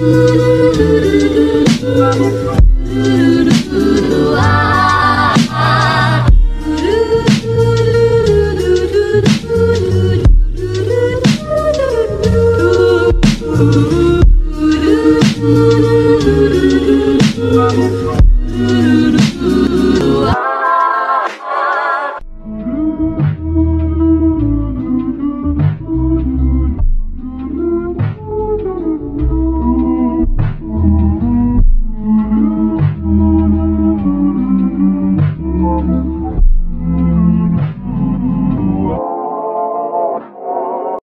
do do do